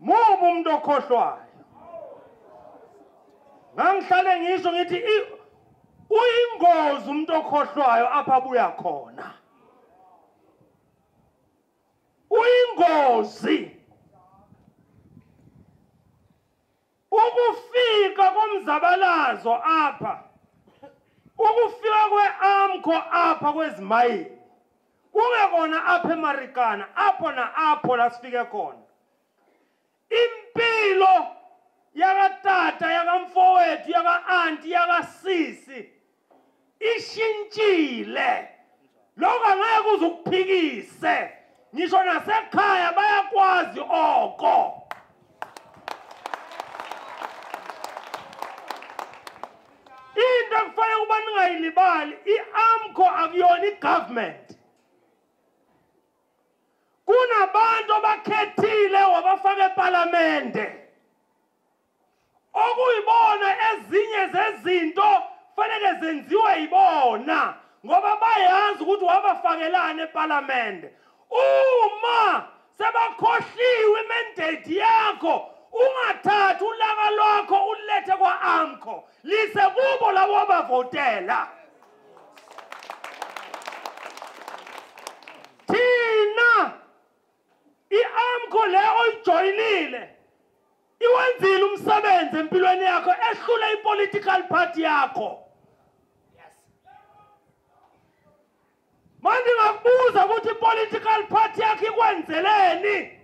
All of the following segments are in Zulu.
mubu umuntu okhohlwayo. Ngangihlale ngisho ngithi uyingozi umuntu okhohlwayo apha abuya khona. Uyingozi. Ukufika komzabalazo apha ukufika kwe-amco apha kwezimayini kungekona apha emarikana apho na apho la sifike khona. Impilo yakatata yakamfowethu yaka-anti yakasisi ishintshile. Lokho angeke uze ukuphikise. Ngisho nasekhaya bayakwazi oko. Into ekufanele ukuba ningayilibali i-amco akuyona igovernment. Kunabantu abakhethile wabafaka epalamende okuyibona ezinye zezinto fanele zenziwe yibona ngoba bayazi ukuthi wabafakelana epalamende uma sebakhohliwe imandate yakho ungathathi ulaka lwakho ulethe kwa-amco lise kubo labo abavotela. Oyijoyinile iwenzile umsebenzi empilweni yakho ehlule i-political party yakho. Manje ngakubuza ukuthi i-political party yakho ikwenzeleni?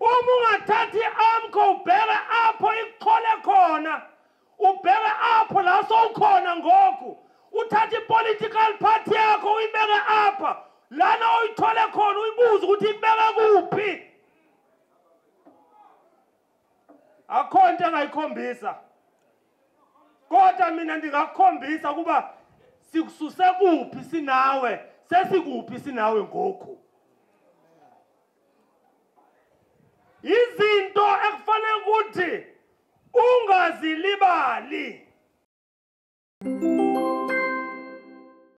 Uma ungathathi i-amco ubheke apho ikuxhole khona ubheke apho la sowukhona ngoku. Uthathe i-political party yakho uyibeke apha. Lana oyithole khona uyibuze ukuthi ibeke kuphi. Akho nto engayikhombisa. Kodwa mina ndingakukhombisa ukuba sikususe kuphi sinawe sesikuphi sinawe ngoku. Izinto ekufanele ukuthi ungazilibali.